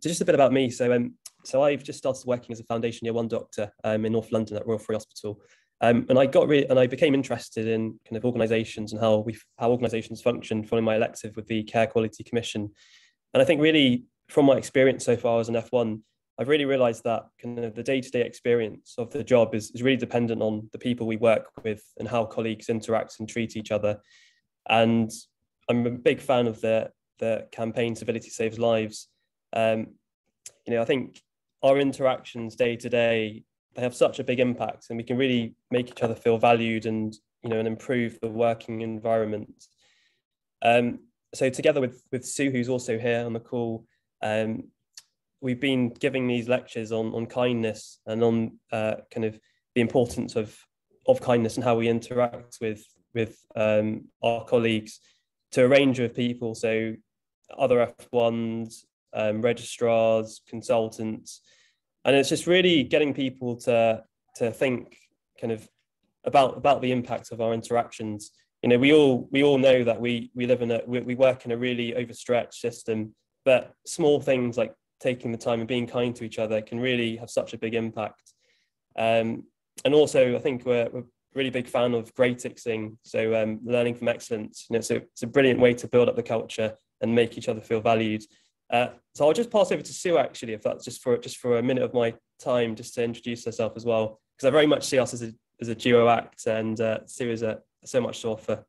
so just a bit about me. So um, so I've just started working as a foundation year one doctor um, in North London at Royal Free Hospital. Um, and I got really, and I became interested in kind of organisations and how we how organisations function following my elective with the Care Quality Commission. And I think really from my experience so far as an F1, I've really realised that kind of the day-to-day experience of the job is, is really dependent on the people we work with and how colleagues interact and treat each other. And I'm a big fan of the the campaign Civility Saves Lives. Um, you know, I think our interactions day to day they have such a big impact, and we can really make each other feel valued and you know and improve the working environment. Um, so together with with Sue, who's also here on the call, um, we've been giving these lectures on on kindness and on uh, kind of the importance of of kindness and how we interact with with um, our colleagues to a range of people. So other F1s, um, registrars, consultants, and it's just really getting people to to think kind of about about the impact of our interactions. You know, we all we all know that we we live in a we, we work in a really overstretched system, but small things like taking the time and being kind to each other can really have such a big impact. Um, and also, I think we're, we're really big fan of greatixing, so um, learning from excellence. You know, so it's a brilliant way to build up the culture and make each other feel valued. Uh, so I'll just pass over to Sue actually, if that's just for just for a minute of my time, just to introduce herself as well, because I very much see us as a as a duo act, and uh, Sue is a, so much to offer.